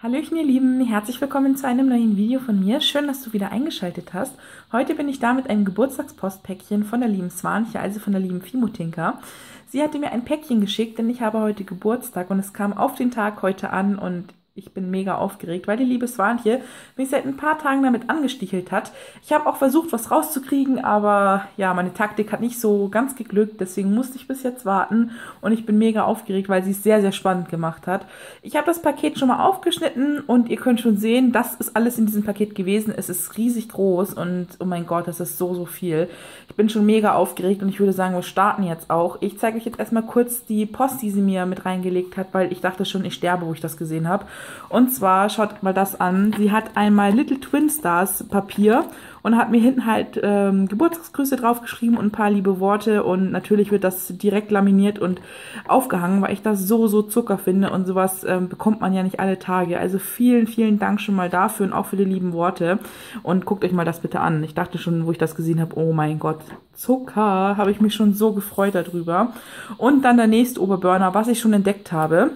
Hallöchen ihr Lieben, herzlich willkommen zu einem neuen Video von mir. Schön, dass du wieder eingeschaltet hast. Heute bin ich da mit einem Geburtstagspostpäckchen von der lieben Swanche, also von der lieben Fimotinka. Sie hatte mir ein Päckchen geschickt, denn ich habe heute Geburtstag und es kam auf den Tag heute an und ich bin mega aufgeregt, weil die liebe Swanche mich seit ein paar Tagen damit angestichelt hat. Ich habe auch versucht, was rauszukriegen, aber ja, meine Taktik hat nicht so ganz geglückt. Deswegen musste ich bis jetzt warten und ich bin mega aufgeregt, weil sie es sehr, sehr spannend gemacht hat. Ich habe das Paket schon mal aufgeschnitten und ihr könnt schon sehen, das ist alles in diesem Paket gewesen. Es ist riesig groß und oh mein Gott, das ist so, so viel. Ich bin schon mega aufgeregt und ich würde sagen, wir starten jetzt auch. Ich zeige euch jetzt erstmal kurz die Post, die sie mir mit reingelegt hat, weil ich dachte schon, ich sterbe, wo ich das gesehen habe. Und zwar, schaut mal das an, sie hat einmal Little Twin Stars Papier und hat mir hinten halt ähm, Geburtstagsgrüße draufgeschrieben und ein paar liebe Worte und natürlich wird das direkt laminiert und aufgehangen, weil ich das so, so Zucker finde und sowas ähm, bekommt man ja nicht alle Tage. Also vielen, vielen Dank schon mal dafür und auch für die lieben Worte und guckt euch mal das bitte an. Ich dachte schon, wo ich das gesehen habe, oh mein Gott, Zucker, habe ich mich schon so gefreut darüber. Und dann der nächste Oberburner, was ich schon entdeckt habe.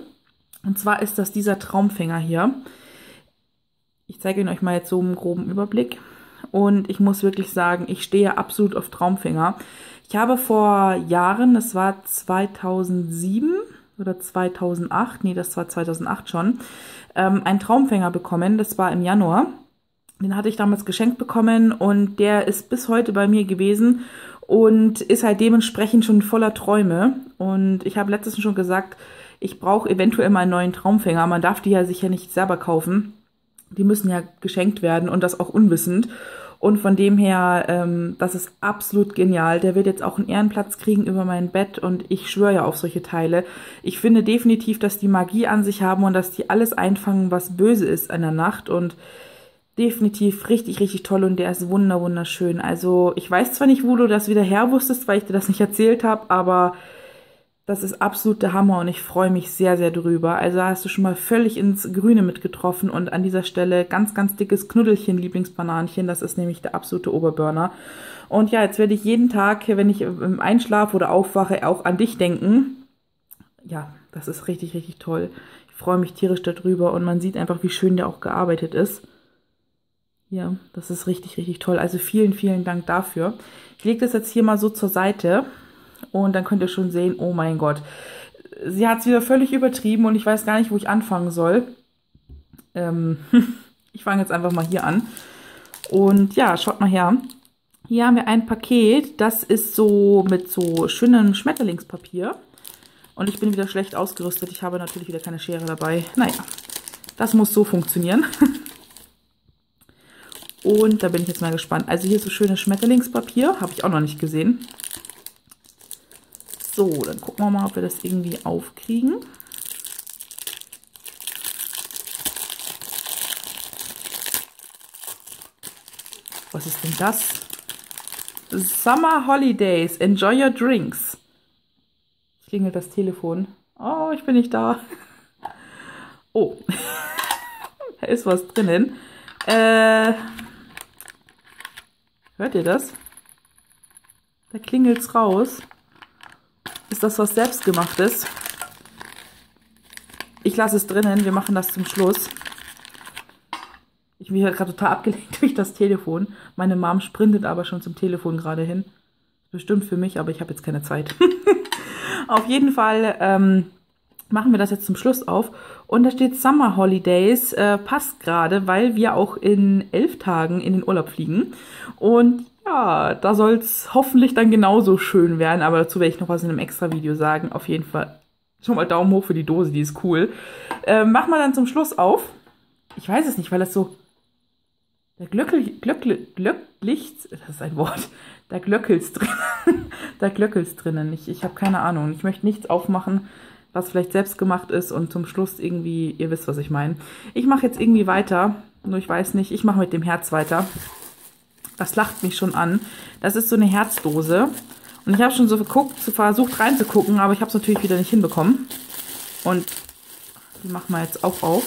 Und zwar ist das dieser Traumfänger hier. Ich zeige ihn euch mal jetzt so im groben Überblick. Und ich muss wirklich sagen, ich stehe absolut auf Traumfänger. Ich habe vor Jahren, das war 2007 oder 2008, nee, das war 2008 schon, ähm, einen Traumfänger bekommen. Das war im Januar. Den hatte ich damals geschenkt bekommen und der ist bis heute bei mir gewesen und ist halt dementsprechend schon voller Träume. Und ich habe letztens schon gesagt, ich brauche eventuell mal einen neuen Traumfänger. Man darf die ja sicher nicht selber kaufen. Die müssen ja geschenkt werden und das auch unwissend. Und von dem her, ähm, das ist absolut genial. Der wird jetzt auch einen Ehrenplatz kriegen über mein Bett und ich schwöre ja auf solche Teile. Ich finde definitiv, dass die Magie an sich haben und dass die alles einfangen, was böse ist in der Nacht und definitiv richtig, richtig toll und der ist wunder, wunderschön. Also ich weiß zwar nicht, wo du das wieder her wusstest, weil ich dir das nicht erzählt habe, aber das ist absolut der Hammer und ich freue mich sehr, sehr drüber. Also hast du schon mal völlig ins Grüne mitgetroffen und an dieser Stelle ganz, ganz dickes Knuddelchen, Lieblingsbananchen. Das ist nämlich der absolute Oberburner. Und ja, jetzt werde ich jeden Tag, wenn ich im Einschlaf oder aufwache, auch an dich denken. Ja, das ist richtig, richtig toll. Ich freue mich tierisch darüber und man sieht einfach, wie schön der auch gearbeitet ist. Ja, das ist richtig, richtig toll. Also vielen, vielen Dank dafür. Ich lege das jetzt hier mal so zur Seite und dann könnt ihr schon sehen, oh mein Gott. Sie hat es wieder völlig übertrieben und ich weiß gar nicht, wo ich anfangen soll. Ähm, ich fange jetzt einfach mal hier an. Und ja, schaut mal her. Hier haben wir ein Paket, das ist so mit so schönem Schmetterlingspapier. Und ich bin wieder schlecht ausgerüstet. Ich habe natürlich wieder keine Schere dabei. Naja, das muss so funktionieren. Und da bin ich jetzt mal gespannt. Also hier ist so schönes Schmetterlingspapier. Habe ich auch noch nicht gesehen. So, dann gucken wir mal, ob wir das irgendwie aufkriegen. Was ist denn das? Summer Holidays, enjoy your drinks. Klingelt das Telefon. Oh, ich bin nicht da. Oh, da ist was drinnen. Äh, hört ihr das? Da klingelt's raus. Ist das was selbstgemachtes? Ich lasse es drinnen, wir machen das zum Schluss. Ich bin hier gerade total abgelenkt durch das Telefon. Meine Mom sprintet aber schon zum Telefon gerade hin. Bestimmt für mich, aber ich habe jetzt keine Zeit. auf jeden Fall ähm, machen wir das jetzt zum Schluss auf. Und da steht Summer Holidays, äh, passt gerade, weil wir auch in elf Tagen in den Urlaub fliegen. Und ja, da soll es hoffentlich dann genauso schön werden, aber dazu werde ich noch was in einem extra Video sagen. Auf jeden Fall schon mal Daumen hoch für die Dose, die ist cool. Äh, machen wir dann zum Schluss auf. Ich weiß es nicht, weil das so... Der Glöckel, Glöckel, Glöcklicht, das ist ein Wort, da glöckelt's drin. da glöckelt's drinnen. Ich, ich habe keine Ahnung. Ich möchte nichts aufmachen, was vielleicht selbst gemacht ist und zum Schluss irgendwie, ihr wisst, was ich meine. Ich mache jetzt irgendwie weiter, nur ich weiß nicht, ich mache mit dem Herz weiter. Das lacht mich schon an. Das ist so eine Herzdose. Und ich habe schon so geguckt, versucht reinzugucken, aber ich habe es natürlich wieder nicht hinbekommen. Und die machen wir jetzt auch auf.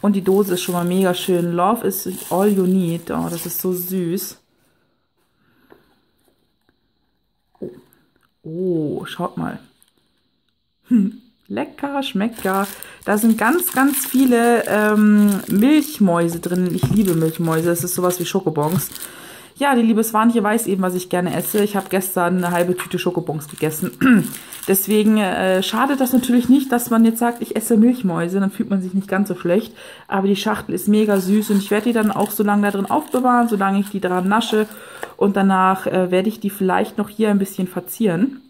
Und die Dose ist schon mal mega schön. Love is all you need. Oh, das ist so süß. Oh, oh schaut mal. Hm. Lecker, schmecker. Da sind ganz, ganz viele ähm, Milchmäuse drin. Ich liebe Milchmäuse. Es ist sowas wie Schokobons. Ja, die liebe Swanche weiß eben, was ich gerne esse. Ich habe gestern eine halbe Tüte Schokobons gegessen. Deswegen äh, schadet das natürlich nicht, dass man jetzt sagt, ich esse Milchmäuse. Dann fühlt man sich nicht ganz so schlecht. Aber die Schachtel ist mega süß und ich werde die dann auch so lange da drin aufbewahren, solange ich die dran nasche. Und danach äh, werde ich die vielleicht noch hier ein bisschen verzieren.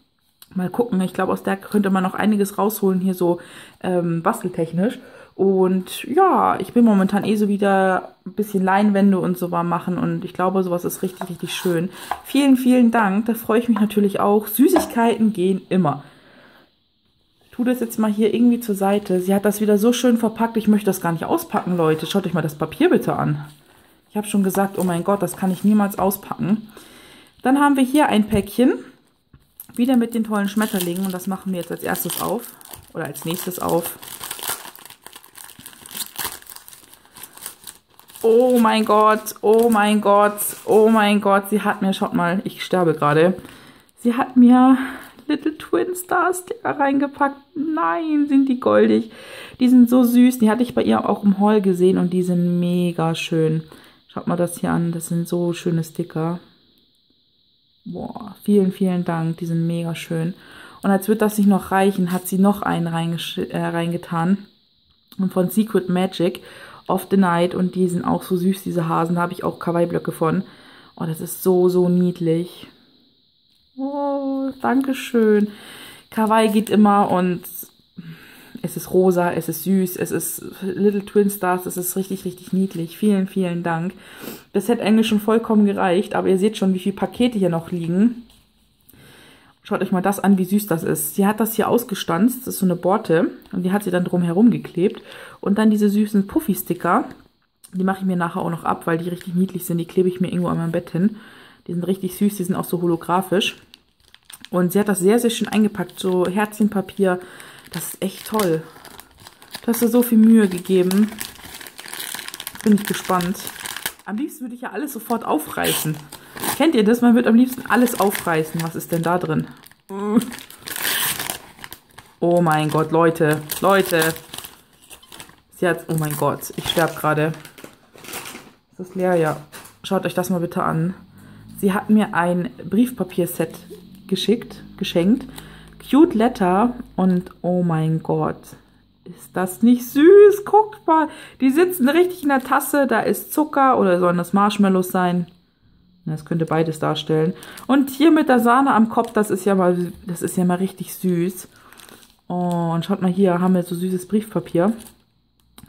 Mal gucken, ich glaube, aus der könnte man noch einiges rausholen, hier so ähm, basteltechnisch. Und ja, ich bin momentan eh so wieder ein bisschen Leinwände und so war machen und ich glaube, sowas ist richtig, richtig schön. Vielen, vielen Dank, da freue ich mich natürlich auch. Süßigkeiten gehen immer. Ich tue das jetzt mal hier irgendwie zur Seite. Sie hat das wieder so schön verpackt, ich möchte das gar nicht auspacken, Leute. Schaut euch mal das Papier bitte an. Ich habe schon gesagt, oh mein Gott, das kann ich niemals auspacken. Dann haben wir hier ein Päckchen, wieder mit den tollen Schmetterlingen und das machen wir jetzt als erstes auf oder als nächstes auf. Oh mein Gott, oh mein Gott, oh mein Gott. Sie hat mir, schaut mal, ich sterbe gerade. Sie hat mir Little Twin Star Sticker reingepackt. Nein, sind die goldig. Die sind so süß. Die hatte ich bei ihr auch im Haul gesehen und die sind mega schön. Schaut mal das hier an. Das sind so schöne Sticker. Boah, vielen, vielen Dank. Die sind mega schön. Und als wird das nicht noch reichen, hat sie noch einen äh, reingetan. Und von Secret Magic of the Night und die sind auch so süß, diese Hasen. Da habe ich auch Kawaii-Blöcke von. Oh, das ist so, so niedlich. Oh, danke schön. Kawaii geht immer und es ist rosa, es ist süß, es ist Little Twin Stars, es ist richtig, richtig niedlich. Vielen, vielen Dank. Das hätte eigentlich schon vollkommen gereicht, aber ihr seht schon, wie viele Pakete hier noch liegen. Schaut euch mal das an, wie süß das ist. Sie hat das hier ausgestanzt, das ist so eine Borte und die hat sie dann drum herum geklebt. Und dann diese süßen Puffy-Sticker, die mache ich mir nachher auch noch ab, weil die richtig niedlich sind. Die klebe ich mir irgendwo an meinem Bett hin. Die sind richtig süß, die sind auch so holographisch. Und sie hat das sehr, sehr schön eingepackt, so Herzchenpapier. Das ist echt toll. Du hast dir so viel Mühe gegeben. Bin ich gespannt. Am liebsten würde ich ja alles sofort aufreißen. Kennt ihr das? Man wird am liebsten alles aufreißen. Was ist denn da drin? Oh mein Gott, Leute. Leute. Sie hat... Oh mein Gott, ich sterbe gerade. Ist das leer? Ja. Schaut euch das mal bitte an. Sie hat mir ein Briefpapierset geschickt, geschenkt. Cute Letter und oh mein Gott. Ist das nicht süß? Guckt mal. Die sitzen richtig in der Tasse. Da ist Zucker oder sollen das Marshmallows sein? Das könnte beides darstellen. Und hier mit der Sahne am Kopf, das ist ja mal, das ist ja mal richtig süß. Oh, und schaut mal hier, haben wir so süßes Briefpapier.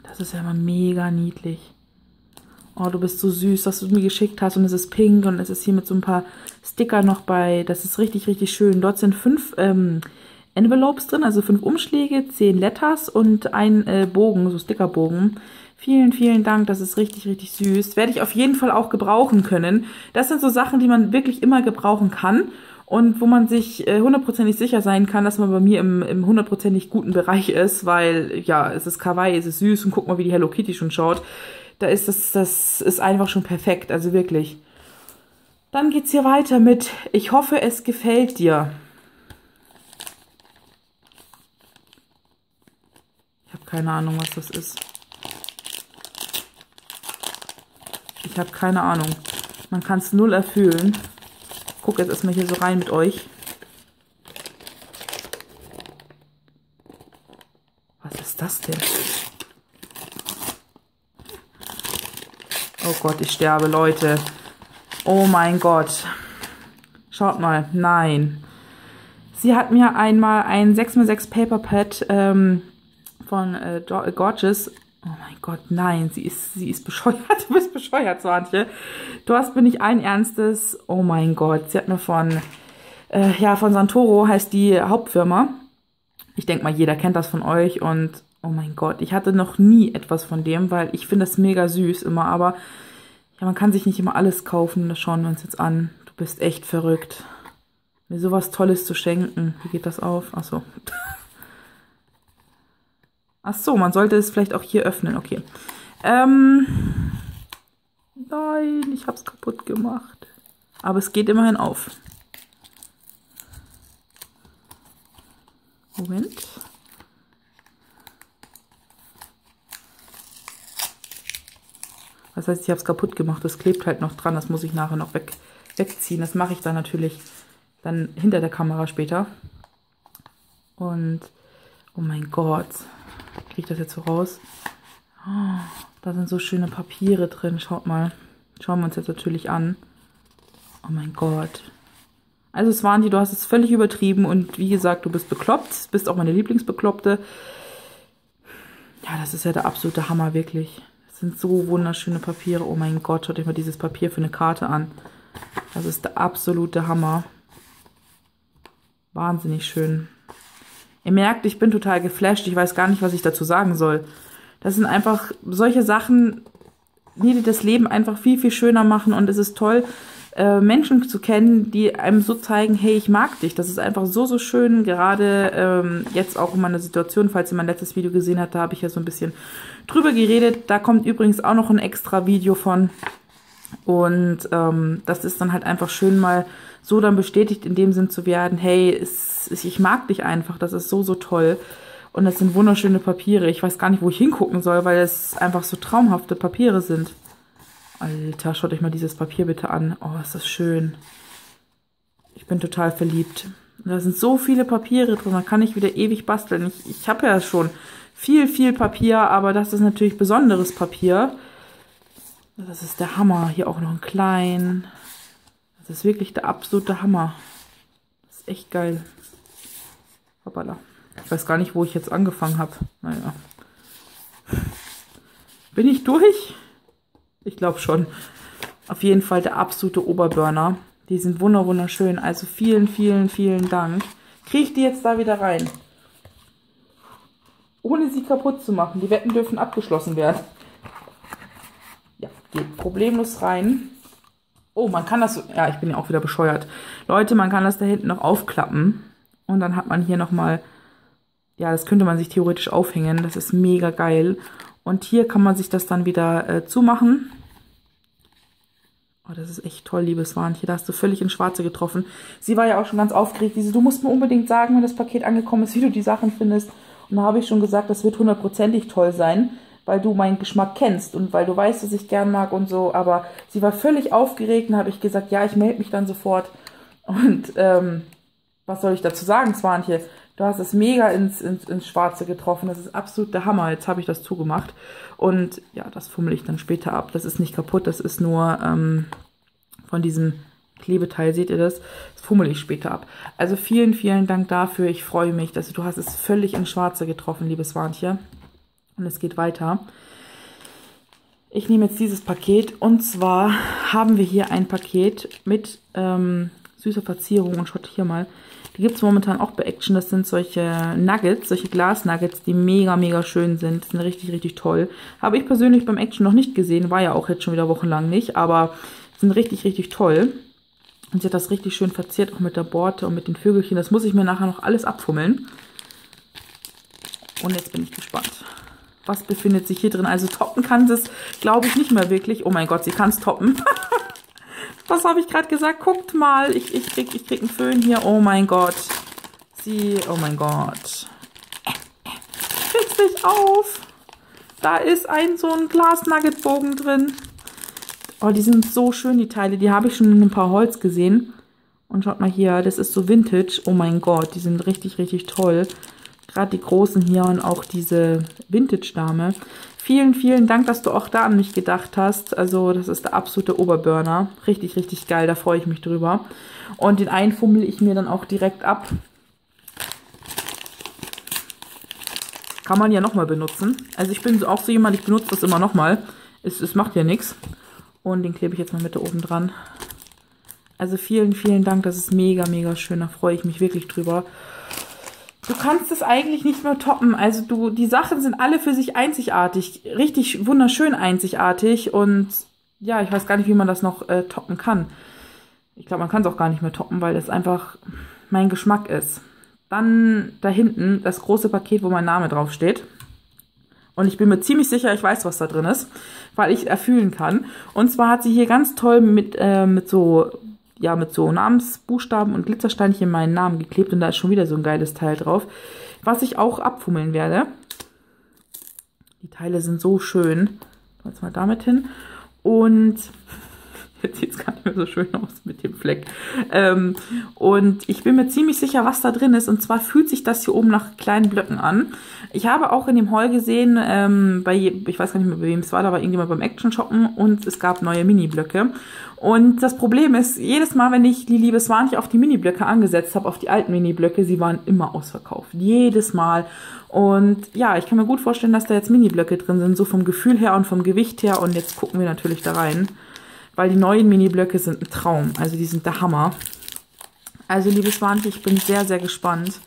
Das ist ja mal mega niedlich. Oh, du bist so süß, dass du mir geschickt hast. Und es ist pink und es ist hier mit so ein paar Sticker noch bei. Das ist richtig, richtig schön. Dort sind fünf ähm, Envelopes drin, also fünf Umschläge, zehn Letters und ein äh, Bogen, so Stickerbogen. Vielen, vielen Dank, das ist richtig, richtig süß. Werde ich auf jeden Fall auch gebrauchen können. Das sind so Sachen, die man wirklich immer gebrauchen kann und wo man sich äh, hundertprozentig sicher sein kann, dass man bei mir im hundertprozentig guten Bereich ist, weil ja, es ist kawaii, es ist süß und guck mal, wie die Hello Kitty schon schaut. Da ist das, das ist einfach schon perfekt, also wirklich. Dann geht's hier weiter mit Ich hoffe, es gefällt dir. Ich habe keine Ahnung, was das ist. Ich habe keine Ahnung. Man kann es null erfüllen. Guck jetzt erstmal hier so rein mit euch. Was ist das denn? Oh Gott, ich sterbe, Leute. Oh mein Gott. Schaut mal. Nein. Sie hat mir einmal ein 6x6 Paper Pad ähm, von äh, Gorgeous Oh mein Gott, nein, sie ist, sie ist bescheuert. Du bist bescheuert, Swantje. Du hast mir nicht ein ernstes. Oh mein Gott, sie hat mir von, äh, ja, von Santoro heißt die Hauptfirma. Ich denke mal, jeder kennt das von euch und oh mein Gott, ich hatte noch nie etwas von dem, weil ich finde das mega süß immer, aber ja, man kann sich nicht immer alles kaufen. Das schauen wir uns jetzt an. Du bist echt verrückt. Mir sowas Tolles zu schenken. Wie geht das auf? Achso. Ach so, man sollte es vielleicht auch hier öffnen. Okay. Ähm, nein, ich habe es kaputt gemacht. Aber es geht immerhin auf. Moment. Das heißt, ich habe es kaputt gemacht. Das klebt halt noch dran. Das muss ich nachher noch weg, wegziehen. Das mache ich dann natürlich dann hinter der Kamera später. Und, oh mein Gott. Kriege ich das jetzt so raus? Oh, da sind so schöne Papiere drin. Schaut mal. Schauen wir uns jetzt natürlich an. Oh mein Gott. Also es waren die, du hast es völlig übertrieben und wie gesagt, du bist bekloppt, bist auch meine Lieblingsbekloppte. Ja, das ist ja der absolute Hammer, wirklich. Sind so wunderschöne Papiere. Oh mein Gott, schaut euch mal dieses Papier für eine Karte an. Das ist der absolute Hammer. Wahnsinnig schön. Ihr merkt, ich bin total geflasht. Ich weiß gar nicht, was ich dazu sagen soll. Das sind einfach solche Sachen, die das Leben einfach viel, viel schöner machen. Und es ist toll, äh, Menschen zu kennen, die einem so zeigen, hey, ich mag dich. Das ist einfach so, so schön. Gerade ähm, jetzt auch in meiner Situation, falls ihr mein letztes Video gesehen habt, da habe ich ja so ein bisschen drüber geredet. Da kommt übrigens auch noch ein extra Video von. Und ähm, das ist dann halt einfach schön mal so dann bestätigt in dem Sinn zu werden, hey, es, ich mag dich einfach, das ist so, so toll. Und das sind wunderschöne Papiere. Ich weiß gar nicht, wo ich hingucken soll, weil es einfach so traumhafte Papiere sind. Alter, schaut euch mal dieses Papier bitte an. Oh, ist das schön. Ich bin total verliebt. Da sind so viele Papiere drin, man kann nicht wieder ewig basteln. Ich, ich habe ja schon viel, viel Papier, aber das ist natürlich besonderes Papier. Das ist der Hammer. Hier auch noch ein klein. Das ist wirklich der absolute Hammer. Das ist echt geil. Hoppala. Ich weiß gar nicht, wo ich jetzt angefangen habe. Naja. Bin ich durch? Ich glaube schon. Auf jeden Fall der absolute Oberburner. Die sind wunderschön. Also vielen, vielen, vielen Dank. Kriege ich die jetzt da wieder rein? Ohne sie kaputt zu machen. Die Wetten dürfen abgeschlossen werden. Ja, geht problemlos rein. Oh, man kann das... Ja, ich bin ja auch wieder bescheuert. Leute, man kann das da hinten noch aufklappen. Und dann hat man hier nochmal... Ja, das könnte man sich theoretisch aufhängen. Das ist mega geil. Und hier kann man sich das dann wieder äh, zumachen. Oh, das ist echt toll, liebes Warnchen. Da hast du völlig ins Schwarze getroffen. Sie war ja auch schon ganz aufgeregt. Diese, du musst mir unbedingt sagen, wenn das Paket angekommen ist, wie du die Sachen findest. Und da habe ich schon gesagt, das wird hundertprozentig toll sein, weil du meinen Geschmack kennst und weil du weißt, dass ich gern mag und so. Aber sie war völlig aufgeregt und habe ich gesagt, ja, ich melde mich dann sofort. Und ähm, was soll ich dazu sagen, Swanche? Du hast es mega ins, ins, ins Schwarze getroffen. Das ist absolut der Hammer. Jetzt habe ich das zugemacht. Und ja, das fummel ich dann später ab. Das ist nicht kaputt. Das ist nur ähm, von diesem Klebeteil. Seht ihr das? Das fummel ich später ab. Also vielen, vielen Dank dafür. Ich freue mich, dass du hast es völlig ins Schwarze getroffen, liebes Warnchen. Und es geht weiter. Ich nehme jetzt dieses Paket und zwar haben wir hier ein Paket mit ähm, süßer Verzierung und schaut hier mal. Die gibt es momentan auch bei Action. Das sind solche Nuggets, solche Glas-Nuggets, die mega, mega schön sind. Sind richtig, richtig toll. Habe ich persönlich beim Action noch nicht gesehen. War ja auch jetzt schon wieder wochenlang nicht. Aber sind richtig, richtig toll. Und sie hat das richtig schön verziert, auch mit der Borte und mit den Vögelchen. Das muss ich mir nachher noch alles abfummeln. Und jetzt bin ich gespannt. Was befindet sich hier drin? Also toppen kann sie es, glaube ich, nicht mehr wirklich. Oh mein Gott, sie kann es toppen. Was habe ich gerade gesagt? Guckt mal, ich, ich, krieg, ich krieg einen Föhn hier. Oh mein Gott. Sie, oh mein Gott. Kriegst dich auf. Da ist ein so ein Glas-Nugget-Bogen drin. Oh, die sind so schön, die Teile. Die habe ich schon in ein paar Holz gesehen. Und schaut mal hier, das ist so Vintage. Oh mein Gott, die sind richtig, richtig toll. Gerade die großen hier und auch diese Vintage-Dame. Vielen, vielen Dank, dass du auch da an mich gedacht hast. Also das ist der absolute Oberburner. Richtig, richtig geil, da freue ich mich drüber. Und den einen fummel ich mir dann auch direkt ab. Kann man ja nochmal benutzen. Also ich bin auch so jemand, ich benutze das immer nochmal. Es, es macht ja nichts. Und den klebe ich jetzt mal mit da oben dran. Also vielen, vielen Dank. Das ist mega, mega schön. Da freue ich mich wirklich drüber du kannst es eigentlich nicht mehr toppen. Also du, die Sachen sind alle für sich einzigartig, richtig wunderschön einzigartig und ja, ich weiß gar nicht, wie man das noch äh, toppen kann. Ich glaube, man kann es auch gar nicht mehr toppen, weil es einfach mein Geschmack ist. Dann da hinten das große Paket, wo mein Name drauf steht. Und ich bin mir ziemlich sicher, ich weiß, was da drin ist, weil ich erfühlen kann. Und zwar hat sie hier ganz toll mit, äh, mit so ja, mit so Namensbuchstaben und Glitzersteinchen meinen Namen geklebt und da ist schon wieder so ein geiles Teil drauf, was ich auch abfummeln werde. Die Teile sind so schön. Jetzt mal damit hin. Und jetzt sieht es gar nicht mehr so schön aus mit dem Fleck. Ähm, und ich bin mir ziemlich sicher, was da drin ist. Und zwar fühlt sich das hier oben nach kleinen Blöcken an. Ich habe auch in dem Haul gesehen, ähm, bei, ich weiß gar nicht mehr, bei wem es war, da war irgendjemand beim Action shoppen und es gab neue Mini-Blöcke. Und das Problem ist, jedes Mal, wenn ich die liebe Swanche auf die Mini-Blöcke angesetzt habe, auf die alten Mini-Blöcke, sie waren immer ausverkauft. Jedes Mal. Und ja, ich kann mir gut vorstellen, dass da jetzt Mini-Blöcke drin sind, so vom Gefühl her und vom Gewicht her. Und jetzt gucken wir natürlich da rein weil die neuen Mini-Blöcke sind ein Traum. Also die sind der Hammer. Also liebe Swante, ich bin sehr, sehr gespannt.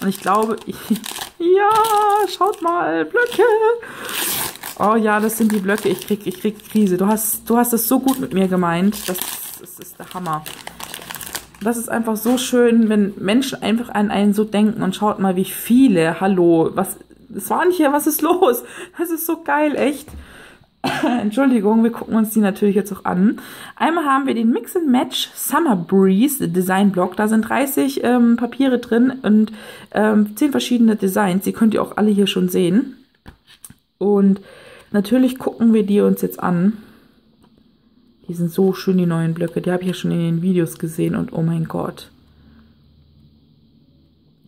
Und ich glaube, ja, schaut mal, Blöcke. Oh ja, das sind die Blöcke. Ich krieg, ich krieg Krise. Du hast, du hast es so gut mit mir gemeint. Das, das ist der Hammer. Das ist einfach so schön, wenn Menschen einfach an einen so denken und schaut mal, wie viele. Hallo, was, das was ist los? Das ist so geil, echt. Entschuldigung, wir gucken uns die natürlich jetzt auch an. Einmal haben wir den Mix and Match Summer Breeze Design Block. Da sind 30 ähm, Papiere drin und ähm, 10 verschiedene Designs. Die könnt ihr auch alle hier schon sehen. Und natürlich gucken wir die uns jetzt an. Die sind so schön, die neuen Blöcke. Die habe ich ja schon in den Videos gesehen und oh mein Gott.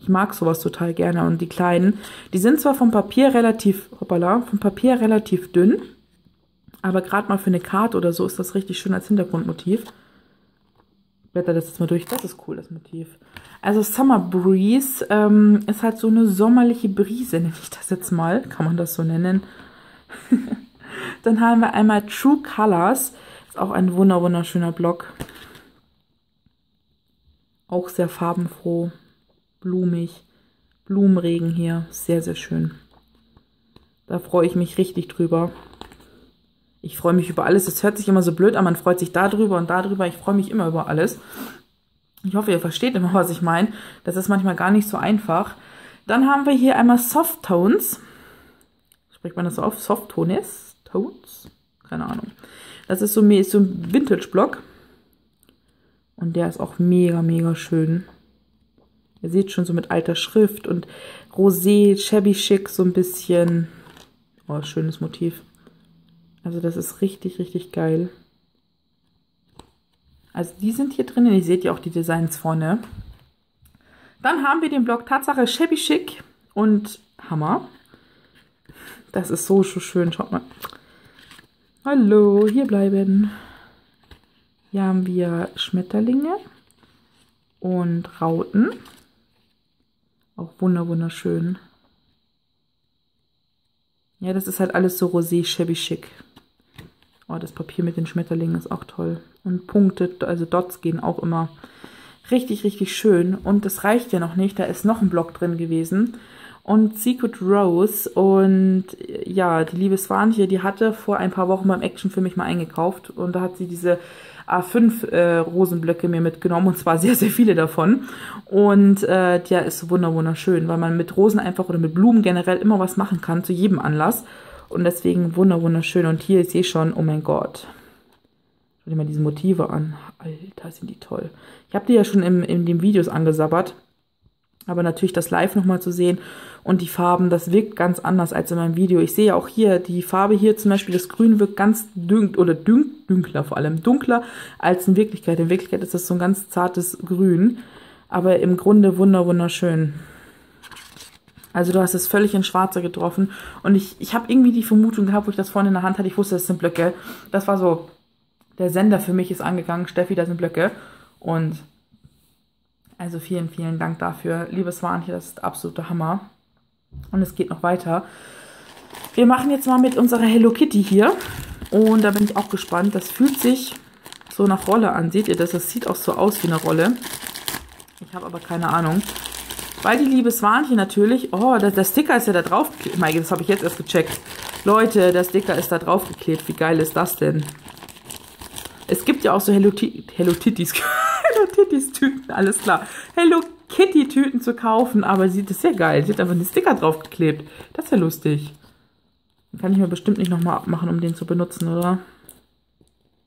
Ich mag sowas total gerne. Und die kleinen, die sind zwar vom Papier relativ, hoppala, vom Papier relativ dünn. Aber gerade mal für eine Karte oder so ist das richtig schön als Hintergrundmotiv. Blätter das jetzt mal durch. Das ist cool, das Motiv. Also Summer Breeze ähm, ist halt so eine sommerliche Brise, nenne ich das jetzt mal. Kann man das so nennen. Dann haben wir einmal True Colors. Ist auch ein wunder wunderschöner Block. Auch sehr farbenfroh, blumig. Blumenregen hier. Sehr, sehr schön. Da freue ich mich richtig drüber. Ich freue mich über alles. Es hört sich immer so blöd an, man freut sich darüber und darüber. Ich freue mich immer über alles. Ich hoffe, ihr versteht immer, was ich meine. Das ist manchmal gar nicht so einfach. Dann haben wir hier einmal Soft Tones. Spricht man das so auf? Soft Tones? Tones? Keine Ahnung. Das ist so, so ein Vintage-Block. Und der ist auch mega, mega schön. Ihr seht schon so mit alter Schrift und Rosé, shabby chic, so ein bisschen. Oh, schönes Motiv. Also das ist richtig, richtig geil. Also die sind hier drinnen. Ihr seht ja auch die Designs vorne. Dann haben wir den Block Tatsache Shabby Chic und Hammer. Das ist so, so schön. Schaut mal. Hallo, hier bleiben. Hier haben wir Schmetterlinge und Rauten. Auch wunder wunderschön. Ja, das ist halt alles so rosé, shabby chic. Oh, das Papier mit den Schmetterlingen ist auch toll. Und Punkte, also Dots gehen auch immer richtig, richtig schön. Und das reicht ja noch nicht. Da ist noch ein Block drin gewesen. Und Secret Rose und ja, die liebe Swanche, die hatte vor ein paar Wochen beim Action für mich mal eingekauft. Und da hat sie diese A5 äh, Rosenblöcke mir mitgenommen und zwar sehr, sehr viele davon. Und äh, der ist wunder wunderschön, weil man mit Rosen einfach oder mit Blumen generell immer was machen kann, zu jedem Anlass. Und deswegen wunder wunderschön. Und hier, ich sehe schon, oh mein Gott. Schau dir mal diese Motive an. Alter, sind die toll. Ich habe die ja schon im, in den Videos angesabbert. Aber natürlich das live nochmal zu sehen und die Farben, das wirkt ganz anders als in meinem Video. Ich sehe auch hier, die Farbe hier zum Beispiel, das Grün wirkt ganz dünkt oder dünkt, dünkler vor allem, dunkler als in Wirklichkeit. In Wirklichkeit ist das so ein ganz zartes Grün, aber im Grunde wunder wunderschön. Also du hast es völlig in Schwarze getroffen. Und ich, ich habe irgendwie die Vermutung gehabt, wo ich das vorne in der Hand hatte, ich wusste, das sind Blöcke. Das war so, der Sender für mich ist angegangen. Steffi, das sind Blöcke. Und also vielen, vielen Dank dafür. Liebes Warnchen, das ist absoluter Hammer. Und es geht noch weiter. Wir machen jetzt mal mit unserer Hello Kitty hier. Und da bin ich auch gespannt. Das fühlt sich so nach Rolle an. Seht ihr das? Das sieht auch so aus wie eine Rolle. Ich habe aber keine Ahnung. Weil die liebe Swanchen natürlich, oh, der, der Sticker ist ja da drauf geklebt. Mike, das habe ich jetzt erst gecheckt. Leute, der Sticker ist da drauf geklebt. Wie geil ist das denn? Es gibt ja auch so Hello, Hello Titties, Hello Titties Tüten, alles klar. Hello Kitty Tüten zu kaufen, aber sie ist ja geil. Sie hat einfach einen Sticker drauf geklebt. Das ist ja lustig. Den kann ich mir bestimmt nicht nochmal abmachen, um den zu benutzen, oder?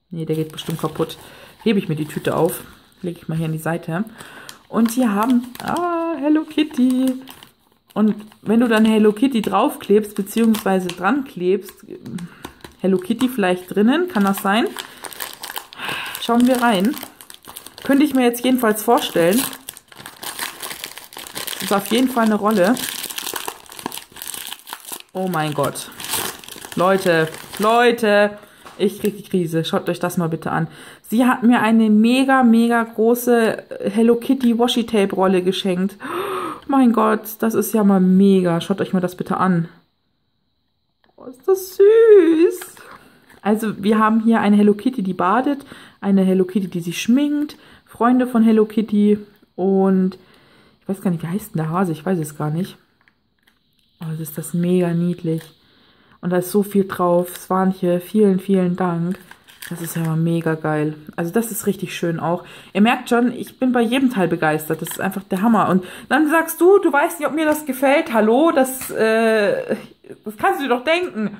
Nee, der geht bestimmt kaputt. Hebe ich mir die Tüte auf. Lege ich mal hier an die Seite. Und hier haben, ah, Hello Kitty. Und wenn du dann Hello Kitty draufklebst, beziehungsweise dran klebst, Hello Kitty vielleicht drinnen. Kann das sein? Schauen wir rein. Könnte ich mir jetzt jedenfalls vorstellen. Ist auf jeden Fall eine Rolle. Oh mein Gott. Leute, Leute, ich kriege die Krise. Schaut euch das mal bitte an. Sie hat mir eine mega, mega große Hello Kitty Washi Tape Rolle geschenkt. Oh mein Gott, das ist ja mal mega. Schaut euch mal das bitte an. Oh, ist das süß. Also wir haben hier eine Hello Kitty, die badet, eine Hello Kitty, die sich schminkt, Freunde von Hello Kitty und ich weiß gar nicht, wie heißt denn der Hase? Ich weiß es gar nicht. Oh, ist das mega niedlich. Und da ist so viel drauf. Swanche, vielen, vielen Dank. Das ist ja mal mega geil. Also das ist richtig schön auch. Ihr merkt schon, ich bin bei jedem Teil begeistert. Das ist einfach der Hammer. Und dann sagst du, du weißt nicht, ob mir das gefällt. Hallo, das, äh, das kannst du dir doch denken.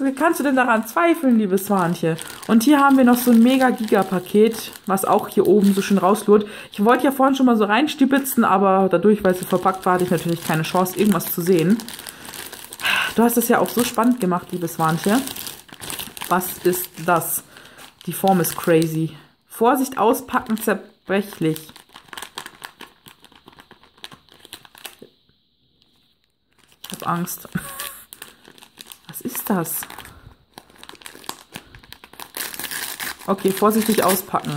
Wie kannst du denn daran zweifeln, liebes Swanche? Und hier haben wir noch so ein Mega-Giga-Paket, was auch hier oben so schön rauslurt. Ich wollte ja vorhin schon mal so reinstibitzen, aber dadurch, weil es so verpackt war, hatte ich natürlich keine Chance, irgendwas zu sehen. Du hast es ja auch so spannend gemacht, liebes Warnchen. Was ist das? Die Form ist crazy. Vorsicht, auspacken, zerbrechlich. Ich habe Angst. Was ist das? Okay, vorsichtig auspacken.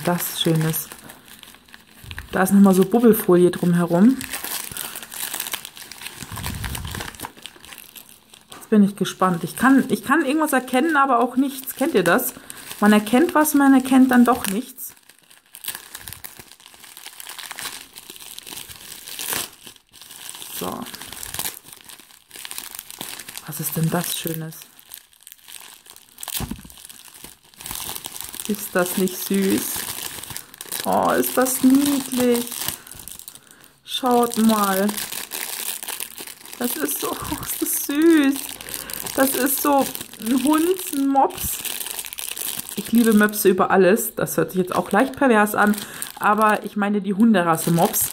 Denn das Schönes? Da ist nochmal so Bubbelfolie drumherum. Jetzt bin ich gespannt. Ich kann, ich kann irgendwas erkennen, aber auch nichts. Kennt ihr das? Man erkennt was, man erkennt dann doch nichts. So. Was ist denn das Schönes? Ist das nicht süß? Oh, ist das niedlich. Schaut mal. Das ist so, oh, ist das süß. Das ist so ein Hund, ein Mops. Ich liebe Möpse über alles. Das hört sich jetzt auch leicht pervers an. Aber ich meine die Hunderasse Mops.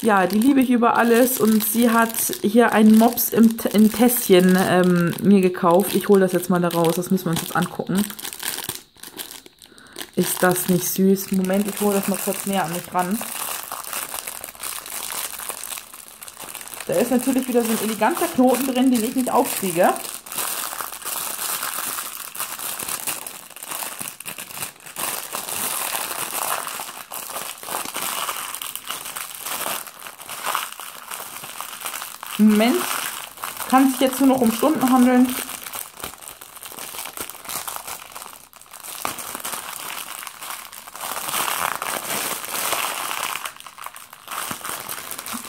Ja, die liebe ich über alles. Und sie hat hier einen Mops im, im Tässchen ähm, mir gekauft. Ich hole das jetzt mal da raus. Das müssen wir uns jetzt angucken. Ist das nicht süß? Moment, ich hole das mal kurz näher an mich ran. Da ist natürlich wieder so ein eleganter Knoten drin, den ich nicht aufkriege. Moment, kann sich jetzt nur noch um Stunden handeln.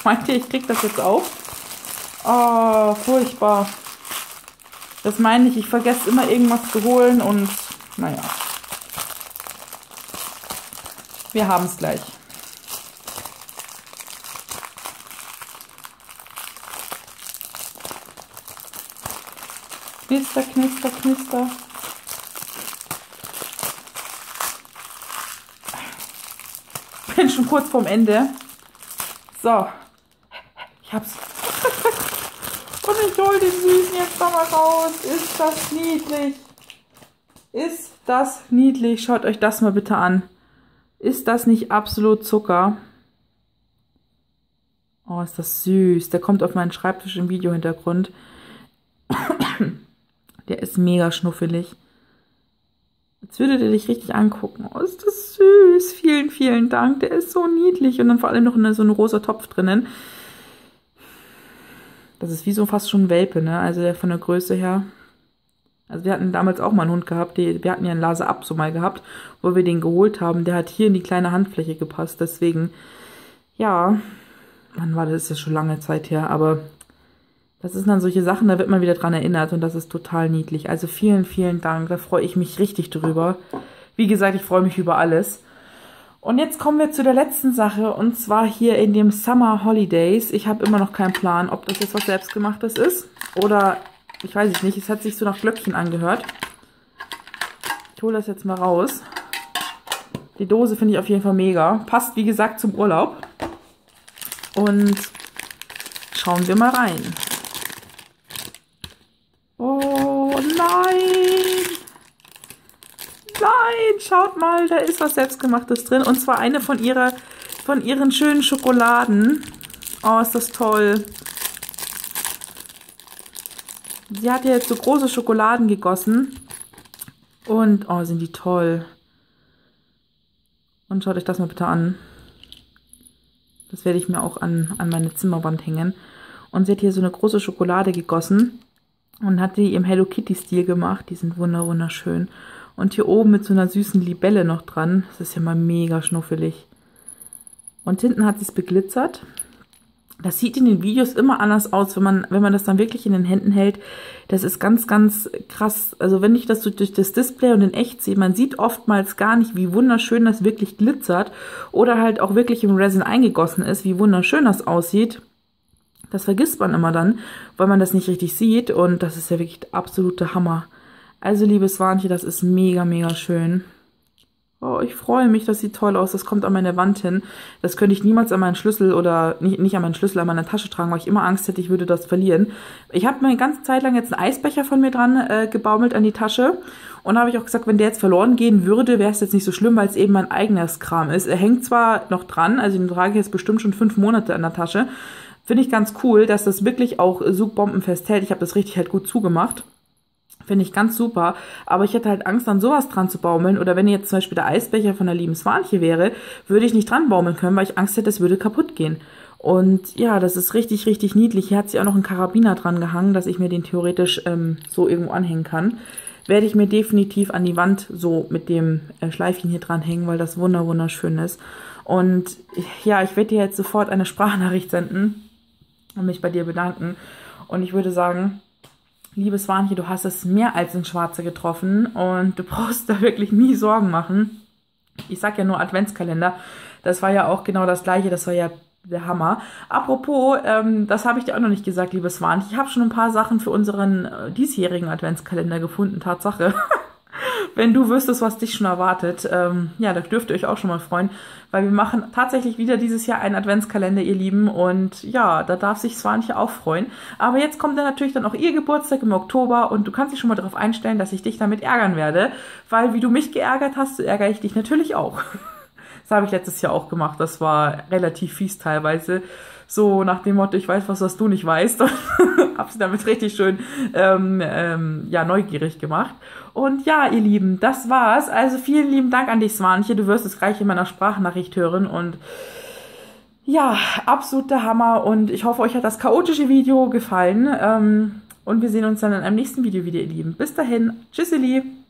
Meint ihr, ich krieg das jetzt auf? Oh, furchtbar. Das meine ich, ich vergesse immer irgendwas zu holen und naja. Wir haben es gleich. Knister, knister, knister. Bin schon kurz vorm Ende. So, hab's. Und ich hol den Süßen jetzt noch mal raus. Ist das niedlich? Ist das niedlich? Schaut euch das mal bitte an. Ist das nicht absolut Zucker? Oh, ist das süß. Der kommt auf meinen Schreibtisch im Videohintergrund. Der ist mega schnuffelig. Jetzt würdet ihr dich richtig angucken. Oh, ist das süß. Vielen, vielen Dank. Der ist so niedlich. Und dann vor allem noch in so ein rosa Topf drinnen. Das ist wie so fast schon ein Welpe, ne? Also von der Größe her. Also wir hatten damals auch mal einen Hund gehabt, die, wir hatten ja einen Lase ab so mal gehabt, wo wir den geholt haben. Der hat hier in die kleine Handfläche gepasst. Deswegen, ja, wann war das? ist ja schon lange Zeit her, aber das sind dann solche Sachen, da wird man wieder dran erinnert und das ist total niedlich. Also vielen, vielen Dank, da freue ich mich richtig drüber. Wie gesagt, ich freue mich über alles. Und jetzt kommen wir zu der letzten Sache und zwar hier in dem Summer Holidays. Ich habe immer noch keinen Plan, ob das jetzt was selbstgemachtes ist oder ich weiß es nicht. Es hat sich so nach Glöckchen angehört. Ich hole das jetzt mal raus. Die Dose finde ich auf jeden Fall mega. Passt, wie gesagt, zum Urlaub. Und schauen wir mal rein. Oh nein! Nein, schaut mal, da ist was Selbstgemachtes drin. Und zwar eine von, ihrer, von ihren schönen Schokoladen. Oh, ist das toll. Sie hat ja jetzt so große Schokoladen gegossen. Und, oh, sind die toll. Und schaut euch das mal bitte an. Das werde ich mir auch an, an meine Zimmerwand hängen. Und sie hat hier so eine große Schokolade gegossen und hat die im Hello Kitty-Stil gemacht. Die sind wunderschön. Und hier oben mit so einer süßen Libelle noch dran. Das ist ja mal mega schnuffelig. Und hinten hat sie es beglitzert. Das sieht in den Videos immer anders aus, wenn man, wenn man das dann wirklich in den Händen hält. Das ist ganz, ganz krass. Also wenn ich das so durch das Display und in echt sehe, man sieht oftmals gar nicht, wie wunderschön das wirklich glitzert oder halt auch wirklich im Resin eingegossen ist, wie wunderschön das aussieht. Das vergisst man immer dann, weil man das nicht richtig sieht und das ist ja wirklich der absolute Hammer. Also liebes Warnchen, das ist mega, mega schön. Oh, ich freue mich, das sieht toll aus. Das kommt an meine Wand hin. Das könnte ich niemals an meinen Schlüssel oder nicht, nicht an meinen Schlüssel, an meine Tasche tragen, weil ich immer Angst hätte, ich würde das verlieren. Ich habe mir eine ganze Zeit lang jetzt einen Eisbecher von mir dran äh, gebaumelt an die Tasche. Und habe ich auch gesagt, wenn der jetzt verloren gehen würde, wäre es jetzt nicht so schlimm, weil es eben mein eigenes Kram ist. Er hängt zwar noch dran, also den trage ich jetzt bestimmt schon fünf Monate an der Tasche. Finde ich ganz cool, dass das wirklich auch so bombenfest hält. Ich habe das richtig halt gut zugemacht. Finde ich ganz super. Aber ich hätte halt Angst, an sowas dran zu baumeln. Oder wenn jetzt zum Beispiel der Eisbecher von der lieben Swanche wäre, würde ich nicht dran baumeln können, weil ich Angst hätte, es würde kaputt gehen. Und ja, das ist richtig, richtig niedlich. Hier hat sie auch noch einen Karabiner dran gehangen, dass ich mir den theoretisch ähm, so irgendwo anhängen kann. Werde ich mir definitiv an die Wand so mit dem äh, Schleifchen hier dran hängen, weil das wunder wunderschön ist. Und ja, ich werde dir jetzt sofort eine Sprachnachricht senden und mich bei dir bedanken. Und ich würde sagen, liebes Warnchen, du hast es mehr als in Schwarze getroffen und du brauchst da wirklich nie Sorgen machen. Ich sag ja nur Adventskalender. Das war ja auch genau das gleiche. Das war ja der Hammer. Apropos, ähm, das habe ich dir auch noch nicht gesagt, liebes Warnchen. Ich habe schon ein paar Sachen für unseren äh, diesjährigen Adventskalender gefunden. Tatsache. wenn du wüsstest, was dich schon erwartet. Ähm, ja, da dürft ihr euch auch schon mal freuen, weil wir machen tatsächlich wieder dieses Jahr einen Adventskalender, ihr Lieben. Und ja, da darf sich Swanche auch freuen. Aber jetzt kommt dann natürlich dann auch ihr Geburtstag im Oktober und du kannst dich schon mal darauf einstellen, dass ich dich damit ärgern werde, weil wie du mich geärgert hast, so ärgere ich dich natürlich auch. Das habe ich letztes Jahr auch gemacht. Das war relativ fies teilweise. So nach dem Motto, ich weiß was, was du nicht weißt. Und habe sie damit richtig schön ähm, ähm, ja, neugierig gemacht. Und ja, ihr Lieben, das war's. Also vielen lieben Dank an dich, Swanche. Du wirst es gleich in meiner Sprachnachricht hören. Und ja, absoluter Hammer. Und ich hoffe, euch hat das chaotische Video gefallen. Ähm, und wir sehen uns dann in einem nächsten Video wieder, ihr Lieben. Bis dahin. Tschüss, ihr Lieben.